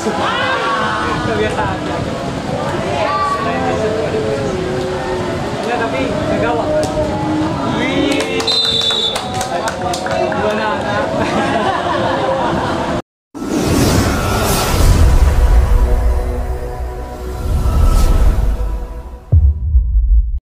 kebiasaan. Enggak tapi gak gawat.